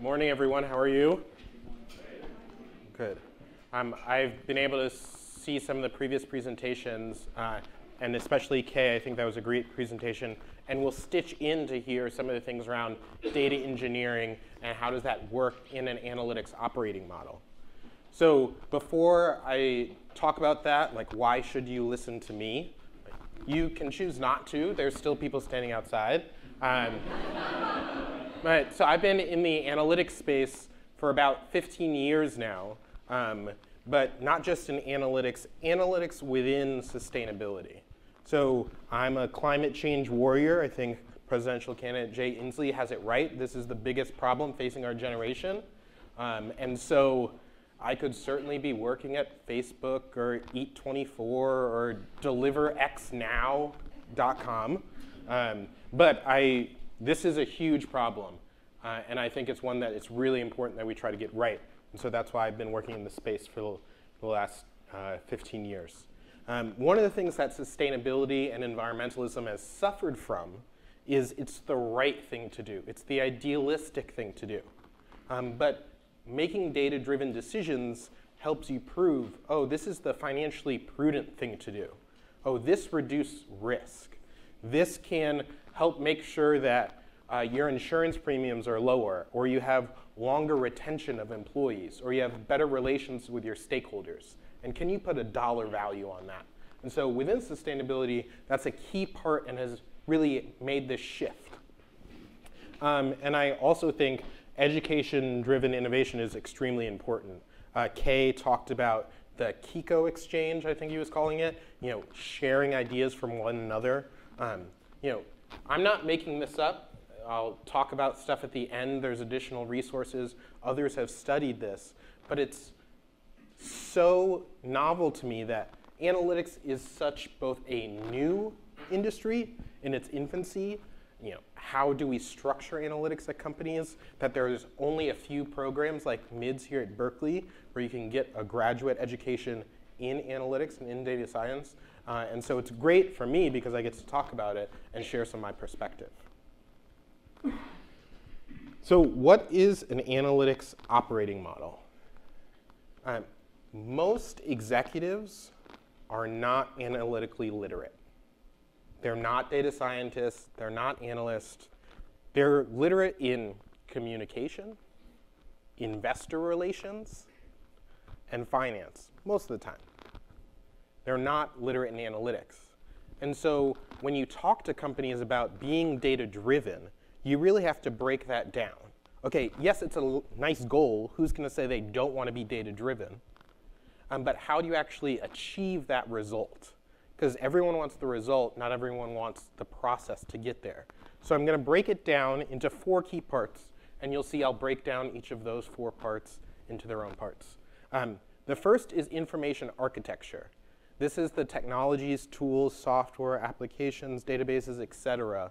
Morning, everyone. How are you? Good. Um, I've been able to see some of the previous presentations, uh, and especially Kay, I think that was a great presentation. And we'll stitch in to hear some of the things around data engineering and how does that work in an analytics operating model. So before I talk about that, like why should you listen to me? You can choose not to. There's still people standing outside. Um, but so I've been in the analytics space for about 15 years now, um, but not just in analytics, analytics within sustainability. So I'm a climate change warrior. I think presidential candidate Jay Inslee has it right. This is the biggest problem facing our generation. Um, and so I could certainly be working at Facebook or Eat24 or DeliverXNow.com. Um, but I, this is a huge problem. Uh, and I think it's one that it's really important that we try to get right. And so that's why I've been working in the space for the last uh, 15 years. Um, one of the things that sustainability and environmentalism has suffered from is it's the right thing to do. It's the idealistic thing to do. Um, but making data-driven decisions helps you prove, oh, this is the financially prudent thing to do. Oh, this reduces risk. This can help make sure that uh, your insurance premiums are lower, or you have longer retention of employees, or you have better relations with your stakeholders. And can you put a dollar value on that? And so within sustainability, that's a key part and has really made this shift. Um, and I also think education-driven innovation is extremely important. Uh, Kay talked about the Kiko exchange, I think he was calling it, you know, sharing ideas from one another. Um, you know, I'm not making this up. I'll talk about stuff at the end. There's additional resources. Others have studied this. But it's so novel to me that analytics is such both a new industry in its infancy, you know, how do we structure analytics at companies, that there's only a few programs like MIDS here at Berkeley where you can get a graduate education in analytics and in data science. Uh, and so it's great for me because I get to talk about it and share some of my perspective. So what is an analytics operating model? Um, most executives are not analytically literate. They're not data scientists, they're not analysts. They're literate in communication, investor relations, and finance, most of the time. They're not literate in analytics. And so when you talk to companies about being data driven, you really have to break that down. Okay, yes, it's a nice goal. Who's going to say they don't want to be data driven? Um, but how do you actually achieve that result? Because everyone wants the result, not everyone wants the process to get there. So I'm going to break it down into four key parts, and you'll see I'll break down each of those four parts into their own parts. Um, the first is information architecture. This is the technologies, tools, software, applications, databases, et cetera,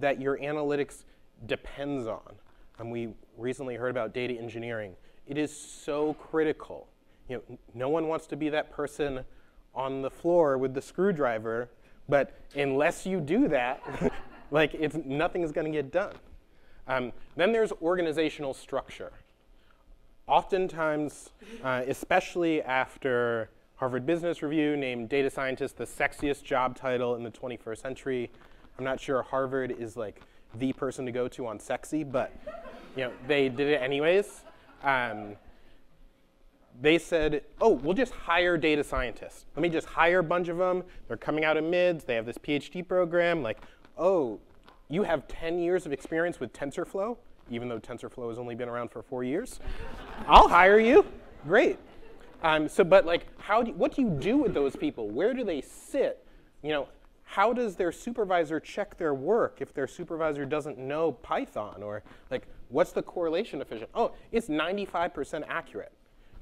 that your analytics depends on. And we recently heard about data engineering. It is so critical. You know, no one wants to be that person on the floor with the screwdriver, but unless you do that, like it's, nothing is going to get done. Um, then there's organizational structure. Oftentimes, uh, especially after Harvard Business Review named data scientist the sexiest job title in the 21st century, I'm not sure Harvard is like the person to go to on sexy, but you know, they did it anyways. Um, they said, oh, we'll just hire data scientists. Let me just hire a bunch of them. They're coming out of MIDS. They have this PhD program. Like, oh, you have 10 years of experience with TensorFlow, even though TensorFlow has only been around for four years. I'll hire you. Great. Um, so, but like, how do, what do you do with those people? Where do they sit? You know, how does their supervisor check their work if their supervisor doesn't know Python? Or like, what's the correlation coefficient? Oh, it's 95% accurate.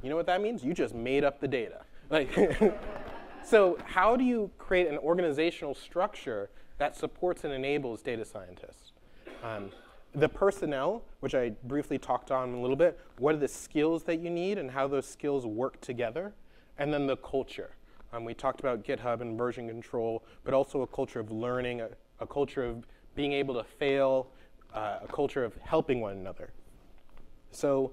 You know what that means? You just made up the data. Like, so how do you create an organizational structure that supports and enables data scientists? Um, the personnel, which I briefly talked on a little bit, what are the skills that you need and how those skills work together? And then the culture. Um, we talked about GitHub and version control, but also a culture of learning, a, a culture of being able to fail, uh, a culture of helping one another. So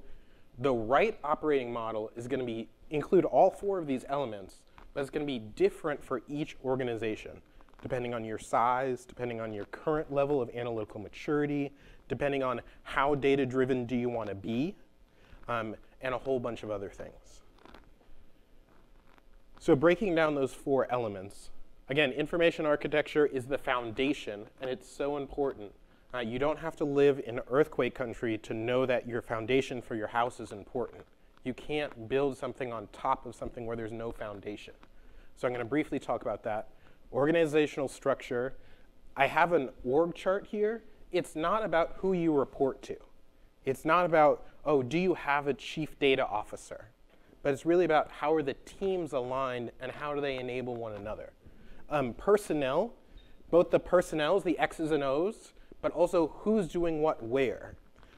the right operating model is going to be include all four of these elements, but it's going to be different for each organization, depending on your size, depending on your current level of analytical maturity, depending on how data-driven do you want to be, um, and a whole bunch of other things. So breaking down those four elements, again, information architecture is the foundation, and it's so important. Uh, you don't have to live in earthquake country to know that your foundation for your house is important. You can't build something on top of something where there's no foundation. So I'm going to briefly talk about that. Organizational structure. I have an org chart here. It's not about who you report to. It's not about, oh, do you have a chief data officer? But it's really about how are the teams aligned and how do they enable one another. Um, personnel, both the personnels, the X's and O's, but also who's doing what where.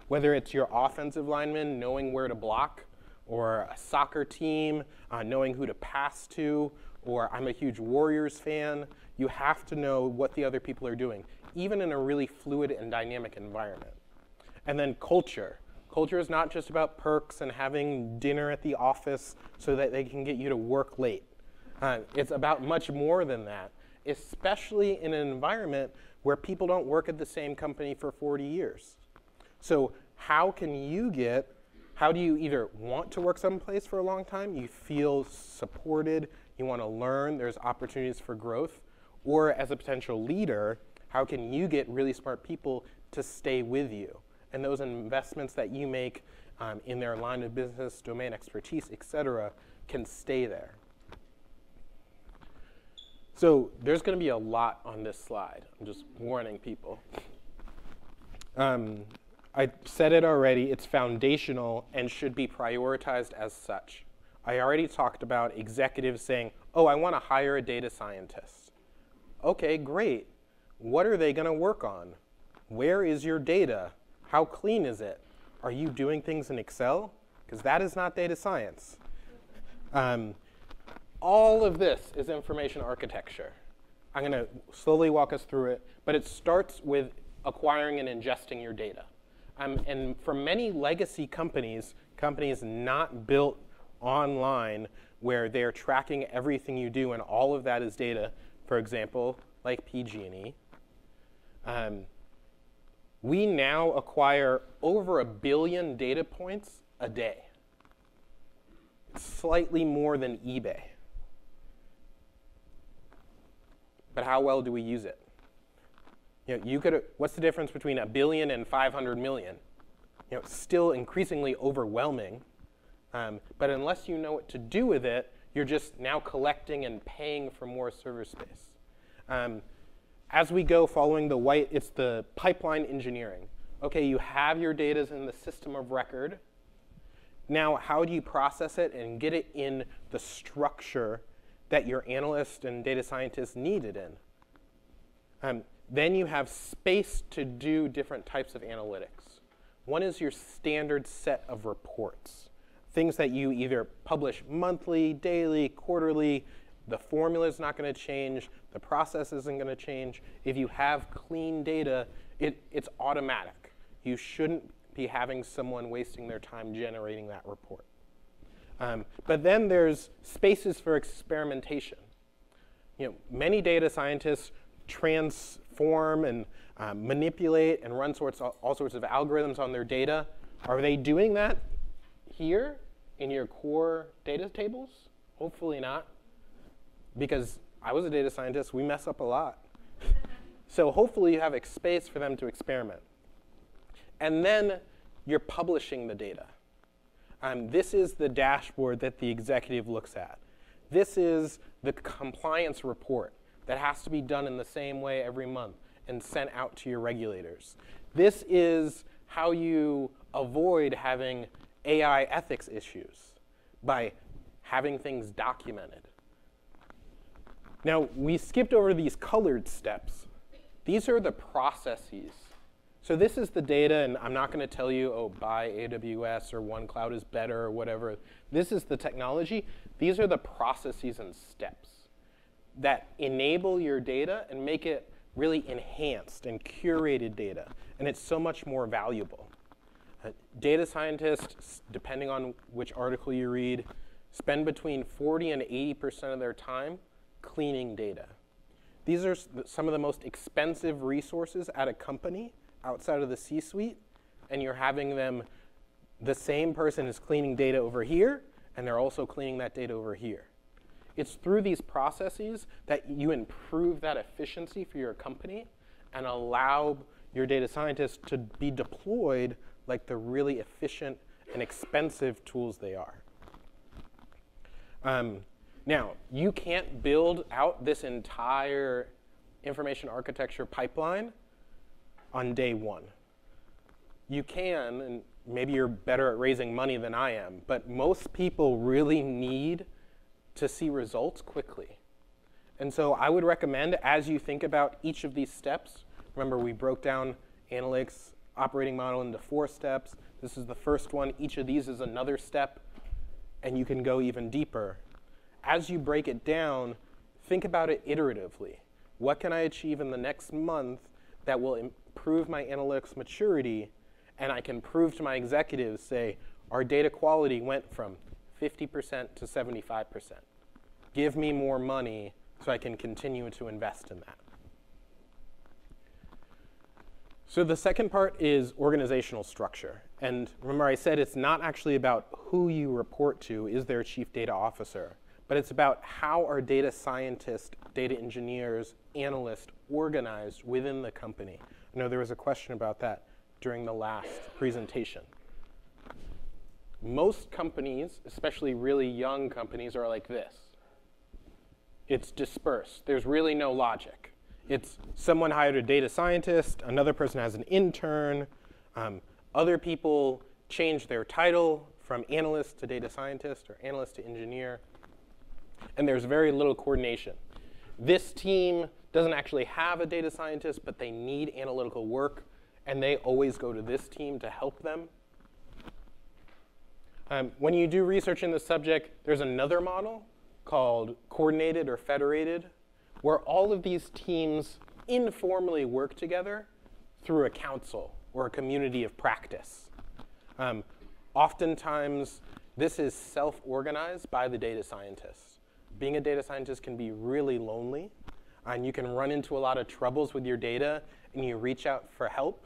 Whether it's your offensive lineman knowing where to block, or a soccer team uh, knowing who to pass to, or I'm a huge Warriors fan, you have to know what the other people are doing, even in a really fluid and dynamic environment. And then culture. Culture is not just about perks and having dinner at the office so that they can get you to work late. Uh, it's about much more than that, especially in an environment where people don't work at the same company for 40 years. So, how can you get, how do you either want to work someplace for a long time, you feel supported, you want to learn, there's opportunities for growth, or as a potential leader, how can you get really smart people to stay with you? And those investments that you make um, in their line of business, domain expertise, et cetera, can stay there. So there's going to be a lot on this slide. I'm just warning people. Um, I said it already, it's foundational and should be prioritized as such. I already talked about executives saying, oh, I want to hire a data scientist. Okay, great. What are they going to work on? Where is your data? How clean is it? Are you doing things in Excel? Because that is not data science. Um, all of this is information architecture. I'm going to slowly walk us through it, but it starts with acquiring and ingesting your data. Um, and for many legacy companies, companies not built online where they're tracking everything you do and all of that is data, for example, like PG&E, um, we now acquire over a billion data points a day, slightly more than eBay. but how well do we use it? You know, you could, what's the difference between a billion and 500 million? You know, still increasingly overwhelming, um, but unless you know what to do with it, you're just now collecting and paying for more server space. Um, as we go following the white, it's the pipeline engineering. Okay, you have your data in the system of record. Now, how do you process it and get it in the structure that your analyst and data scientists need it in. Um, then you have space to do different types of analytics. One is your standard set of reports, things that you either publish monthly, daily, quarterly. The formula is not going to change. The process isn't going to change. If you have clean data, it, it's automatic. You shouldn't be having someone wasting their time generating that report. Um, but then there's spaces for experimentation. You know, many data scientists transform and um, manipulate and run sorts all sorts of algorithms on their data. Are they doing that here in your core data tables? Hopefully not, because I was a data scientist. We mess up a lot. so hopefully you have space for them to experiment. And then you're publishing the data. Um, this is the dashboard that the executive looks at. This is the compliance report that has to be done in the same way every month and sent out to your regulators. This is how you avoid having AI ethics issues by having things documented. Now, we skipped over these colored steps. These are the processes so this is the data, and I'm not going to tell you, oh, buy AWS or OneCloud is better or whatever. This is the technology. These are the processes and steps that enable your data and make it really enhanced and curated data. And it's so much more valuable. Data scientists, depending on which article you read, spend between 40 and 80% of their time cleaning data. These are some of the most expensive resources at a company outside of the C-suite, and you're having them, the same person is cleaning data over here, and they're also cleaning that data over here. It's through these processes that you improve that efficiency for your company and allow your data scientists to be deployed like the really efficient and expensive tools they are. Um, now, you can't build out this entire information architecture pipeline on day one. You can, and maybe you're better at raising money than I am, but most people really need to see results quickly. And so I would recommend as you think about each of these steps, remember we broke down analytics operating model into four steps. This is the first one. Each of these is another step, and you can go even deeper. As you break it down, think about it iteratively. What can I achieve in the next month that will improve my analytics maturity? And I can prove to my executives, say, our data quality went from 50% to 75%. Give me more money so I can continue to invest in that. So the second part is organizational structure. And remember I said it's not actually about who you report to, is there a chief data officer, but it's about how are data scientists, data engineers, analysts organized within the company. I know there was a question about that during the last presentation. Most companies, especially really young companies, are like this. It's dispersed. There's really no logic. It's someone hired a data scientist, another person has an intern, um, other people change their title from analyst to data scientist or analyst to engineer, and there's very little coordination. This team doesn't actually have a data scientist, but they need analytical work, and they always go to this team to help them. Um, when you do research in the subject, there's another model called coordinated or federated where all of these teams informally work together through a council or a community of practice. Um, oftentimes, this is self-organized by the data scientists. Being a data scientist can be really lonely, and you can run into a lot of troubles with your data, and you reach out for help.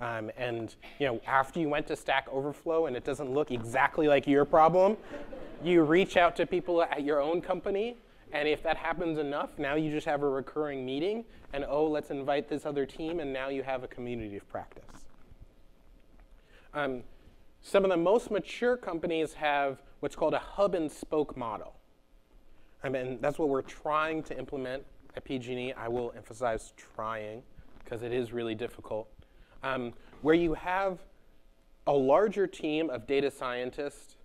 Um, and you know, after you went to Stack Overflow and it doesn't look exactly like your problem, you reach out to people at your own company and if that happens enough, now you just have a recurring meeting, and oh, let's invite this other team, and now you have a community of practice. Um, some of the most mature companies have what's called a hub and spoke model. I mean, that's what we're trying to implement at PG&E. I will emphasize trying, because it is really difficult. Um, where you have a larger team of data scientists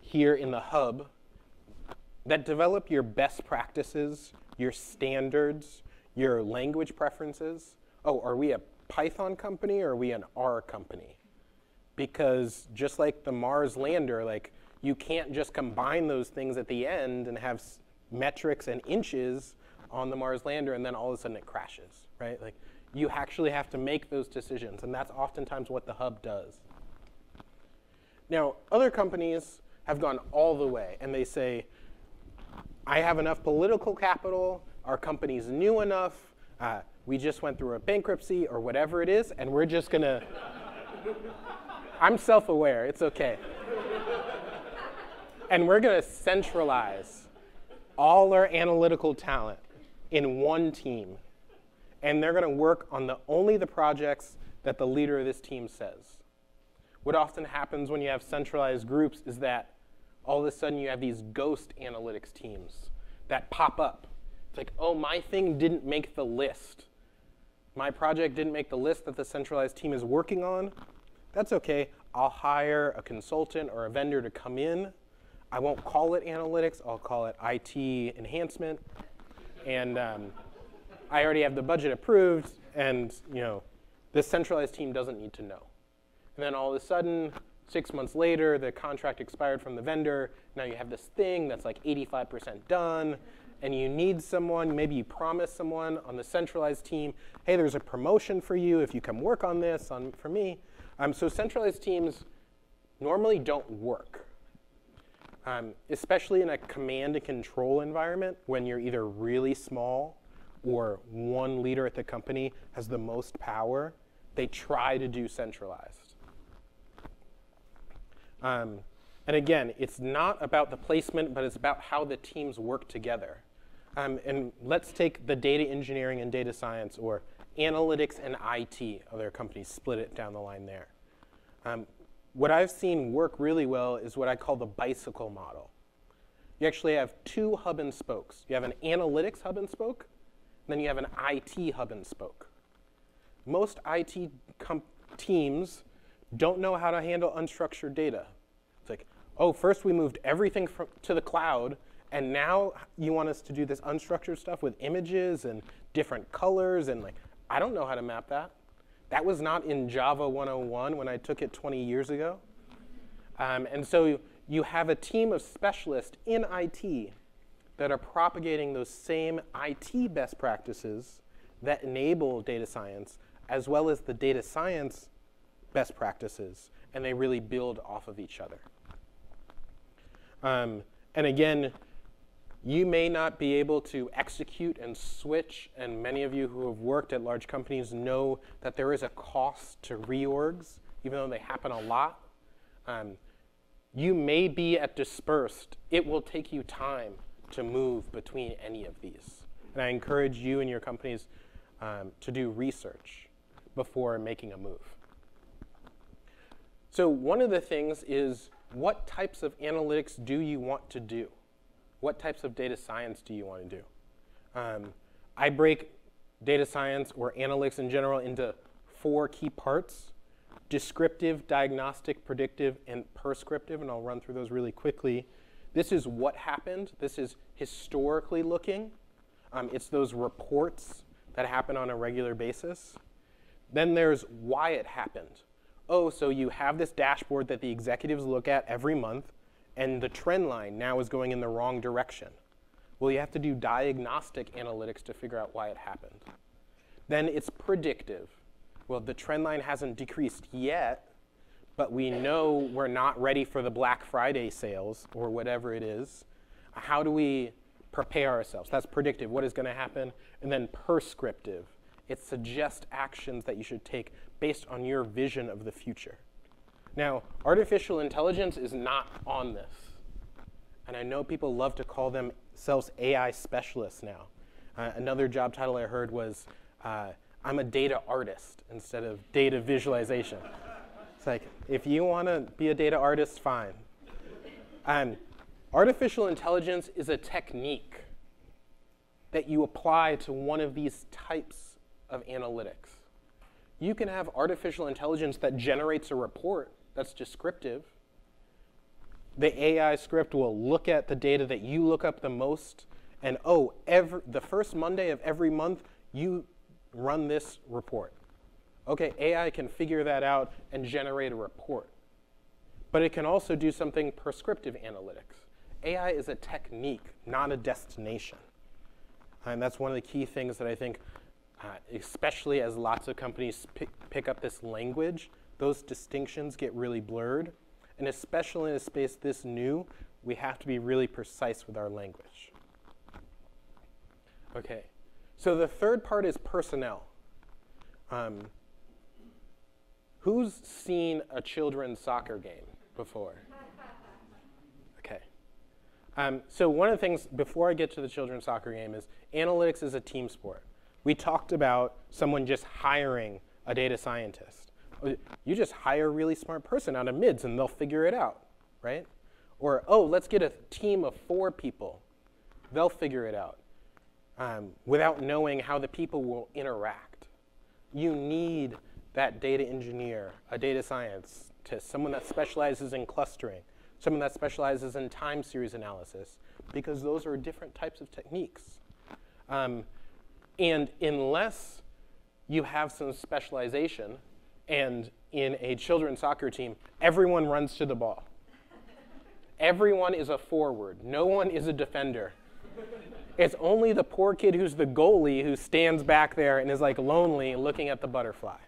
here in the hub that develop your best practices, your standards, your language preferences. Oh, are we a Python company or are we an R company? Because just like the Mars lander, like you can't just combine those things at the end and have metrics and inches on the Mars lander and then all of a sudden it crashes, right? Like you actually have to make those decisions and that's oftentimes what the hub does. Now, other companies have gone all the way and they say, I have enough political capital, our company's new enough, uh, we just went through a bankruptcy or whatever it is, and we're just gonna. I'm self aware, it's okay. and we're gonna centralize all our analytical talent in one team. And they're gonna work on the only the projects that the leader of this team says. What often happens when you have centralized groups is that all of a sudden you have these ghost analytics teams that pop up. It's like, oh, my thing didn't make the list. My project didn't make the list that the centralized team is working on. That's okay. I'll hire a consultant or a vendor to come in. I won't call it analytics. I'll call it IT enhancement. And um, I already have the budget approved, and you know, this centralized team doesn't need to know. And then all of a sudden, Six months later, the contract expired from the vendor. Now you have this thing that's like 85% done, and you need someone, maybe you promise someone on the centralized team, hey, there's a promotion for you if you come work on this on, for me. Um, so centralized teams normally don't work, um, especially in a command and control environment when you're either really small or one leader at the company has the most power. They try to do centralized. Um, and again, it's not about the placement, but it's about how the teams work together. Um, and let's take the data engineering and data science, or analytics and IT, other companies split it down the line there. Um, what I've seen work really well is what I call the bicycle model. You actually have two hub and spokes. You have an analytics hub and spoke, and then you have an IT hub and spoke. Most IT teams don't know how to handle unstructured data. It's like, oh, first we moved everything to the cloud, and now you want us to do this unstructured stuff with images and different colors, and like, I don't know how to map that. That was not in Java 101 when I took it 20 years ago. Um, and so you have a team of specialists in IT that are propagating those same IT best practices that enable data science, as well as the data science best practices, and they really build off of each other. Um, and again, you may not be able to execute and switch, and many of you who have worked at large companies know that there is a cost to reorgs, even though they happen a lot. Um, you may be at dispersed. It will take you time to move between any of these. And I encourage you and your companies um, to do research before making a move. So one of the things is what types of analytics do you want to do? What types of data science do you want to do? Um, I break data science or analytics in general into four key parts descriptive, diagnostic, predictive, and prescriptive, and I'll run through those really quickly. This is what happened. This is historically looking. Um, it's those reports that happen on a regular basis. Then there's why it happened. Oh, so you have this dashboard that the executives look at every month, and the trend line now is going in the wrong direction. Well, you have to do diagnostic analytics to figure out why it happened. Then it's predictive. Well, the trend line hasn't decreased yet, but we know we're not ready for the Black Friday sales or whatever it is. How do we prepare ourselves? That's predictive. What is going to happen? And then prescriptive. It suggests actions that you should take based on your vision of the future. Now, artificial intelligence is not on this. And I know people love to call themselves AI specialists now. Uh, another job title I heard was uh, I'm a data artist instead of data visualization. it's like, if you want to be a data artist, fine. Um, artificial intelligence is a technique that you apply to one of these types of analytics. You can have artificial intelligence that generates a report that's descriptive. The AI script will look at the data that you look up the most, and oh, every, the first Monday of every month, you run this report. Okay, AI can figure that out and generate a report. But it can also do something prescriptive analytics. AI is a technique, not a destination. And that's one of the key things that I think, uh, especially as lots of companies pick, pick up this language, those distinctions get really blurred. And especially in a space this new, we have to be really precise with our language. Okay, so the third part is personnel. Um, who's seen a children's soccer game before? Okay. Um, so one of the things, before I get to the children's soccer game, is analytics is a team sport. We talked about someone just hiring a data scientist. You just hire a really smart person out of MIDS and they'll figure it out, right? Or, oh, let's get a team of four people. They'll figure it out um, without knowing how the people will interact. You need that data engineer, a data scientist, someone that specializes in clustering, someone that specializes in time series analysis, because those are different types of techniques. Um, and unless you have some specialization, and in a children's soccer team, everyone runs to the ball. Everyone is a forward. No one is a defender. It's only the poor kid who's the goalie who stands back there and is like lonely looking at the butterfly.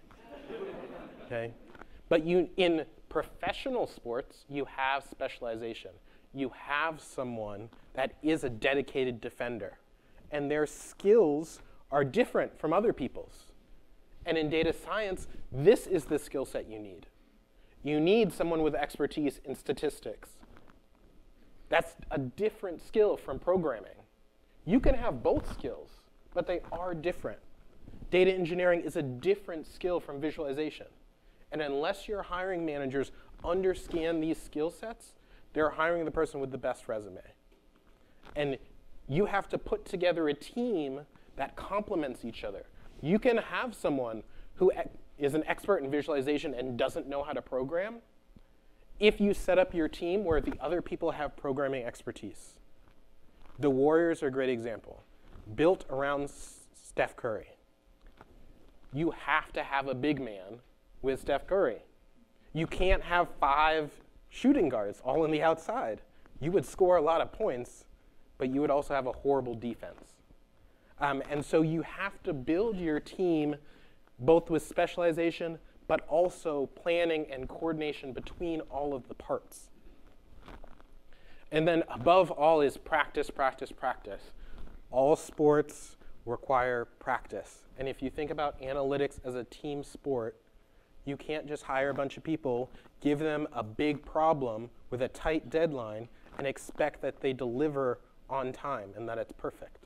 Okay? But you, in professional sports, you have specialization. You have someone that is a dedicated defender, and their skills are different from other people's. And in data science, this is the skill set you need. You need someone with expertise in statistics. That's a different skill from programming. You can have both skills, but they are different. Data engineering is a different skill from visualization. And unless your hiring managers understand these skill sets, they're hiring the person with the best resume. And you have to put together a team that complements each other. You can have someone who is an expert in visualization and doesn't know how to program if you set up your team where the other people have programming expertise. The Warriors are a great example, built around Steph Curry. You have to have a big man with Steph Curry. You can't have five shooting guards all on the outside. You would score a lot of points, but you would also have a horrible defense. Um, and so you have to build your team both with specialization, but also planning and coordination between all of the parts. And then above all is practice, practice, practice. All sports require practice. And if you think about analytics as a team sport, you can't just hire a bunch of people, give them a big problem with a tight deadline, and expect that they deliver on time and that it's perfect.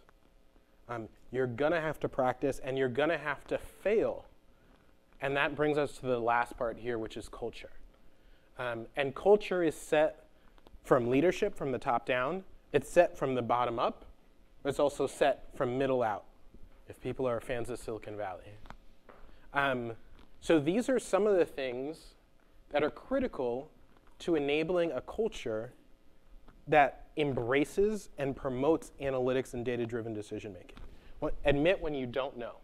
Um, you're going to have to practice and you're going to have to fail. And that brings us to the last part here, which is culture. Um, and culture is set from leadership from the top down, it's set from the bottom up, it's also set from middle out, if people are fans of Silicon Valley. Um, so these are some of the things that are critical to enabling a culture that embraces and promotes analytics and data-driven decision making. Well, admit when you don't know.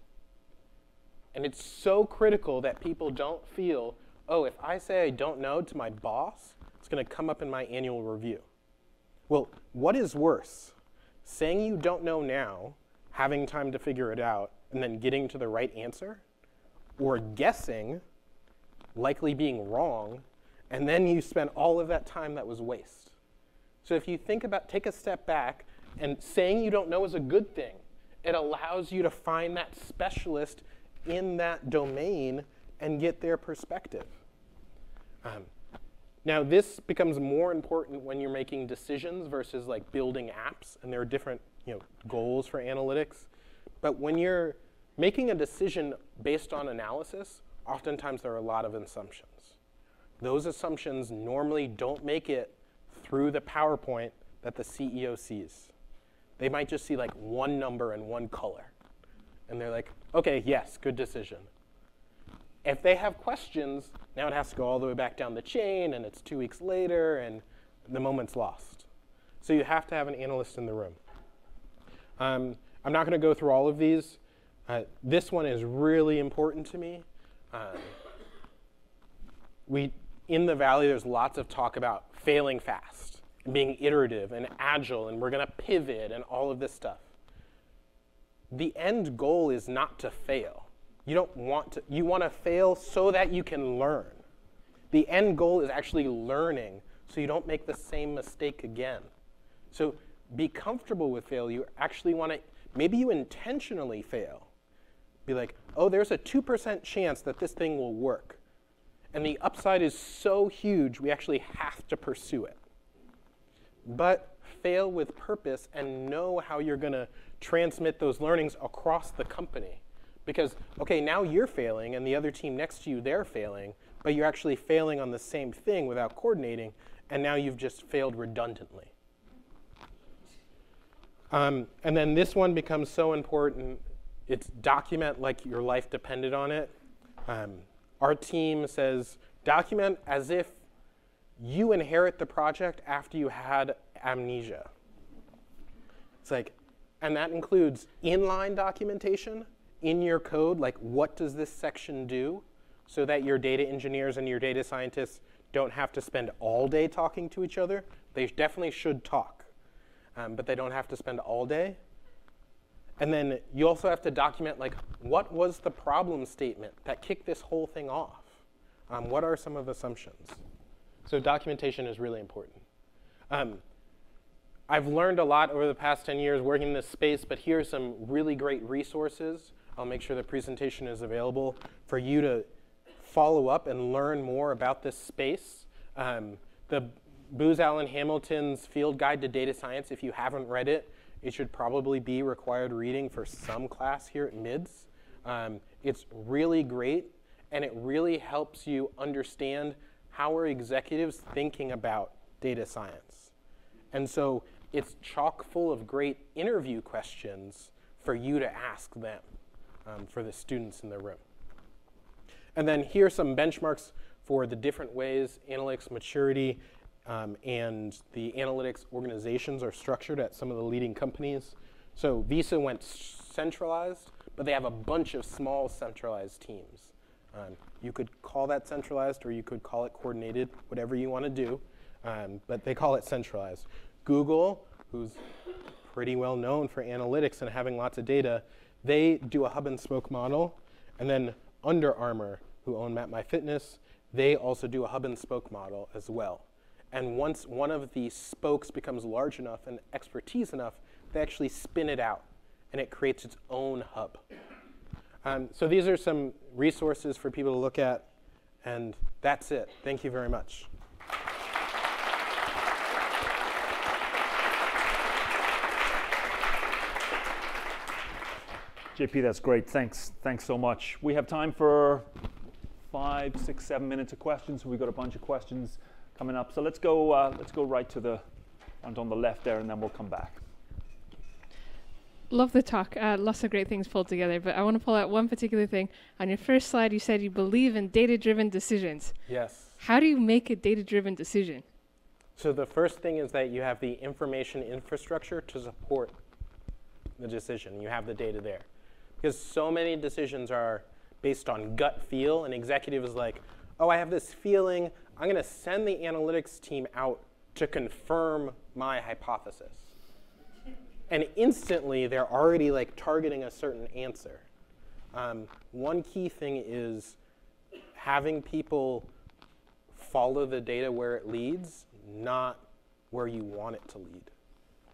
And it's so critical that people don't feel, oh, if I say I don't know to my boss, it's going to come up in my annual review. Well, what is worse? Saying you don't know now, having time to figure it out, and then getting to the right answer? Or guessing, likely being wrong, and then you spend all of that time that was waste. So if you think about, take a step back, and saying you don't know is a good thing. It allows you to find that specialist in that domain and get their perspective. Um, now, this becomes more important when you're making decisions versus like building apps, and there are different you know, goals for analytics. But when you're making a decision based on analysis, oftentimes there are a lot of assumptions. Those assumptions normally don't make it through the PowerPoint that the CEO sees. They might just see like one number and one color. And they're like, okay, yes, good decision. If they have questions, now it has to go all the way back down the chain, and it's two weeks later, and the moment's lost. So you have to have an analyst in the room. Um, I'm not going to go through all of these. Uh, this one is really important to me. Um, we, in the Valley, there's lots of talk about failing fast and being iterative and agile, and we're going to pivot and all of this stuff. The end goal is not to fail. You don't want to, you want to fail so that you can learn. The end goal is actually learning so you don't make the same mistake again. So be comfortable with failure. You actually want to, maybe you intentionally fail. Be like, oh, there's a 2% chance that this thing will work. And the upside is so huge, we actually have to pursue it but fail with purpose and know how you're going to transmit those learnings across the company. Because, okay, now you're failing and the other team next to you, they're failing, but you're actually failing on the same thing without coordinating, and now you've just failed redundantly. Um, and then this one becomes so important. It's document like your life depended on it. Um, our team says document as if you inherit the project after you had amnesia. It's like, and that includes inline documentation in your code, like what does this section do, so that your data engineers and your data scientists don't have to spend all day talking to each other. They definitely should talk, um, but they don't have to spend all day. And then you also have to document like what was the problem statement that kicked this whole thing off. Um, what are some of the assumptions? So documentation is really important. Um, I've learned a lot over the past 10 years working in this space, but here are some really great resources. I'll make sure the presentation is available for you to follow up and learn more about this space. Um, the Booz Allen Hamilton's Field Guide to Data Science, if you haven't read it, it should probably be required reading for some class here at MIDS. Um, it's really great, and it really helps you understand how are executives thinking about data science. And so it's chock full of great interview questions for you to ask them, um, for the students in the room. And then here are some benchmarks for the different ways analytics maturity um, and the analytics organizations are structured at some of the leading companies. So Visa went centralized, but they have a bunch of small centralized teams. Um, you could call that centralized or you could call it coordinated, whatever you want to do, um, but they call it centralized. Google, who's pretty well known for analytics and having lots of data, they do a hub and spoke model. And then Under Armour, who own MapMyFitness, they also do a hub and spoke model as well. And once one of the spokes becomes large enough and expertise enough, they actually spin it out and it creates its own hub. Um, so these are some resources for people to look at, and that's it. Thank you very much. JP, that's great. Thanks. Thanks so much. We have time for five, six, seven minutes of questions. We've got a bunch of questions coming up. So let's go. Uh, let's go right to the and on the left there, and then we'll come back. Love the talk. Uh, lots of great things pulled together, but I want to pull out one particular thing. On your first slide, you said you believe in data-driven decisions. Yes. How do you make a data-driven decision? So the first thing is that you have the information infrastructure to support the decision. You have the data there. Because so many decisions are based on gut feel, and executive is like, oh, I have this feeling, I'm going to send the analytics team out to confirm my hypothesis. And instantly, they're already like targeting a certain answer. Um, one key thing is having people follow the data where it leads, not where you want it to lead.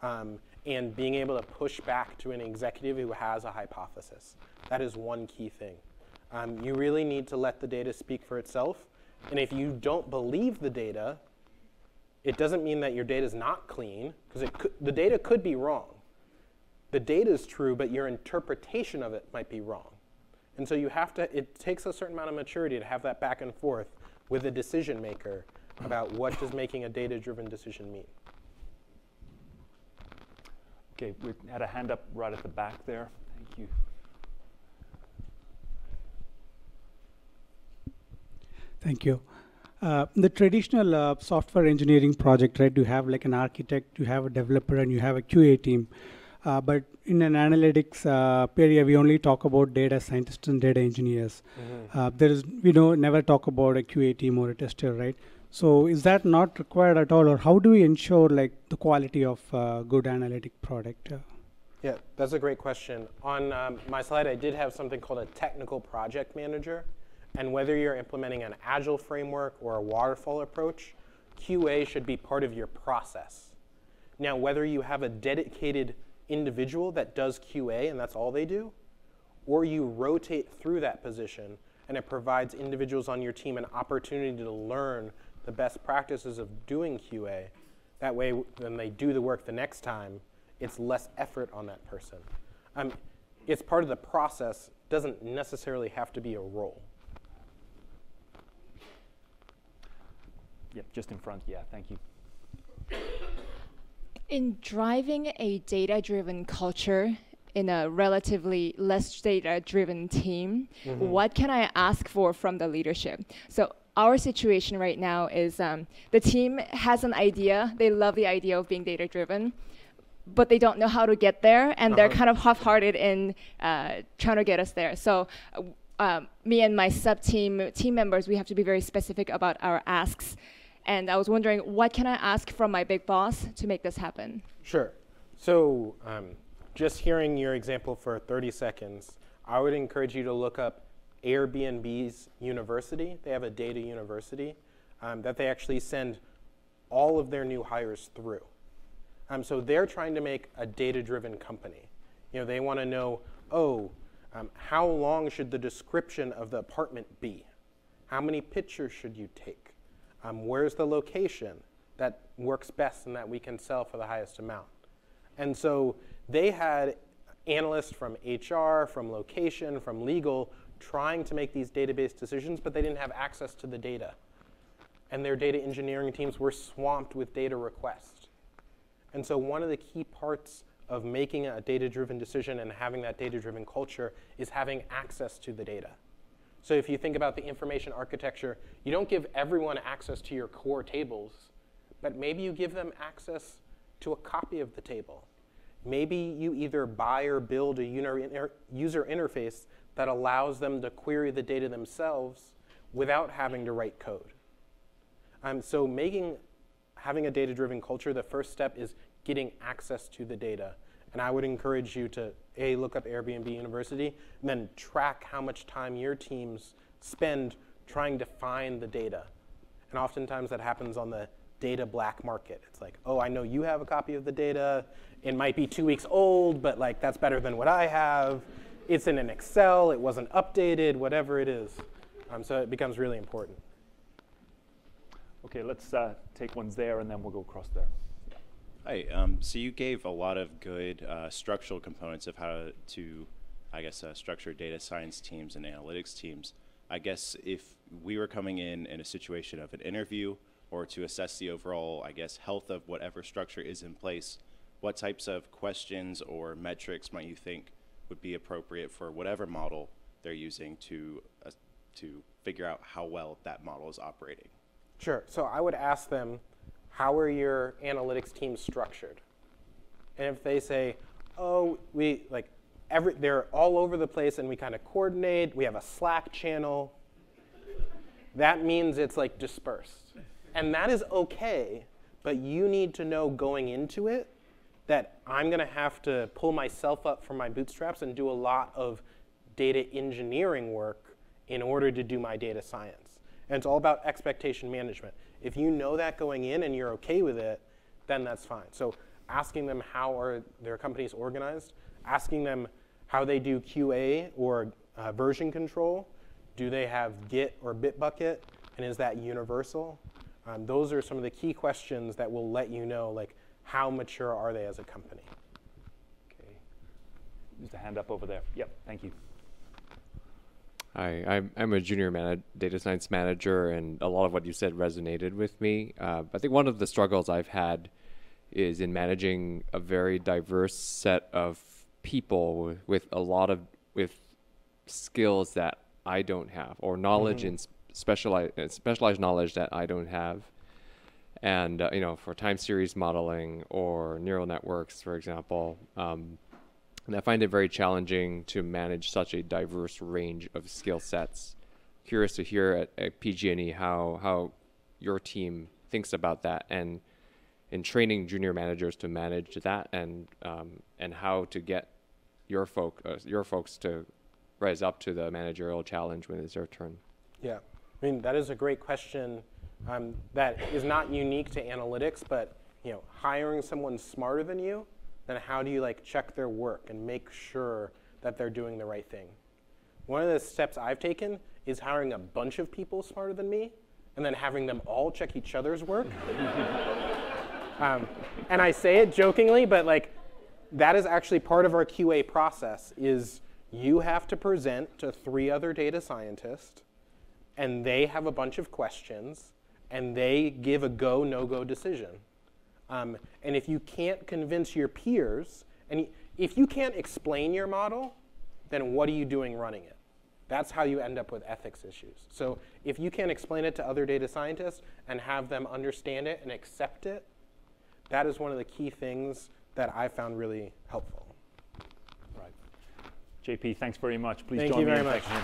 Um, and being able to push back to an executive who has a hypothesis. That is one key thing. Um, you really need to let the data speak for itself. And if you don't believe the data, it doesn't mean that your data is not clean, because the data could be wrong. The data is true, but your interpretation of it might be wrong. And so you have to, it takes a certain amount of maturity to have that back and forth with a decision maker about what does making a data-driven decision mean. Okay, we had a hand up right at the back there. Thank you. Thank you. Uh, the traditional uh, software engineering project, right? You have like an architect, you have a developer, and you have a QA team. Uh, but in an analytics uh, area, we only talk about data scientists and data engineers. Mm-hmm. there is, we don't never talk about a QA team or a tester, right? So is that not required at all, or how do we ensure like the quality of uh, good analytic product? Yeah, that's a great question. On um, my slide, I did have something called a technical project manager. And whether you're implementing an agile framework or a waterfall approach, QA should be part of your process. Now, whether you have a dedicated individual that does QA and that's all they do, or you rotate through that position and it provides individuals on your team an opportunity to learn the best practices of doing QA. That way, when they do the work the next time, it's less effort on that person. Um, it's part of the process, doesn't necessarily have to be a role. Yep, just in front. Yeah, thank you. In driving a data driven culture in a relatively less data driven team, mm-hmm. what can I ask for from the leadership? So, our situation right now is um, the team has an idea, they love the idea of being data driven. But they don't know how to get there, and uh-huh. they're kind of half-hearted in uh, trying to get us there. So, uh, um, me and my sub-team team members, we have to be very specific about our asks and I was wondering, what can I ask from my big boss to make this happen? Sure. So, um, just hearing your example for 30 seconds, I would encourage you to look up Airbnb's university. They have a data university um, that they actually send all of their new hires through. Um, so they're trying to make a data-driven company. You know, they want to know, oh, um, how long should the description of the apartment be? How many pictures should you take? Um, where's the location that works best and that we can sell for the highest amount? And so they had analysts from HR, from location, from legal, trying to make these database decisions, but they didn't have access to the data. And their data engineering teams were swamped with data requests. And so one of the key parts of making a data-driven decision and having that data-driven culture is having access to the data. So if you think about the information architecture, you don't give everyone access to your core tables, but maybe you give them access to a copy of the table. Maybe you either buy or build a user interface that allows them to query the data themselves without having to write code. Um, so making, having a data-driven culture, the first step is getting access to the data. And I would encourage you to, A, look up Airbnb University, and then track how much time your teams spend trying to find the data. And oftentimes that happens on the data black market. It's like, oh, I know you have a copy of the data. It might be two weeks old, but like that's better than what I have it's in an Excel, it wasn't updated, whatever it is. Um, so it becomes really important. Okay, let's uh, take ones there and then we'll go across there. Hi, um, so you gave a lot of good uh, structural components of how to, I guess, uh, structure data science teams and analytics teams. I guess if we were coming in in a situation of an interview or to assess the overall, I guess, health of whatever structure is in place, what types of questions or metrics might you think would be appropriate for whatever model they're using to, uh, to figure out how well that model is operating. Sure. So I would ask them, how are your analytics teams structured? And if they say, oh, we like every they're all over the place and we kind of coordinate, we have a Slack channel, that means it's like dispersed. And that is okay, but you need to know going into it that I'm going to have to pull myself up from my bootstraps and do a lot of data engineering work in order to do my data science. And it's all about expectation management. If you know that going in and you're okay with it, then that's fine. So asking them how are their companies organized, asking them how they do QA or uh, version control, do they have Git or Bitbucket, and is that universal? Um, those are some of the key questions that will let you know, like, how mature are they as a company? Okay. There's a hand up over there. Yep, thank you. Hi, I'm, I'm a junior man- data science manager, and a lot of what you said resonated with me. Uh, I think one of the struggles I've had is in managing a very diverse set of people with, with a lot of with skills that I don't have, or knowledge mm-hmm. and specialized specialized knowledge that I don't have and uh, you know for time series modeling or neural networks, for example. Um, and I find it very challenging to manage such a diverse range of skill sets. Curious to hear at, at PG&E how how your team thinks about that and in training junior managers to manage that and um, and how to get your folk uh, your folks to rise up to the managerial challenge when it's their turn. Yeah, I mean that is a great question um, that is not unique to analytics, but you know, hiring someone smarter than you, then how do you like check their work and make sure that they're doing the right thing? One of the steps I've taken is hiring a bunch of people smarter than me, and then having them all check each other's work. um, and I say it jokingly, but like that is actually part of our QA process. Is you have to present to three other data scientists, and they have a bunch of questions, and they give a go, no go decision. Um, and if you can't convince your peers, and if you can't explain your model, then what are you doing running it? That's how you end up with ethics issues. So if you can't explain it to other data scientists and have them understand it and accept it, that is one of the key things that I found really helpful. Right. JP, thanks very much. Please Thank join you me very in much. him.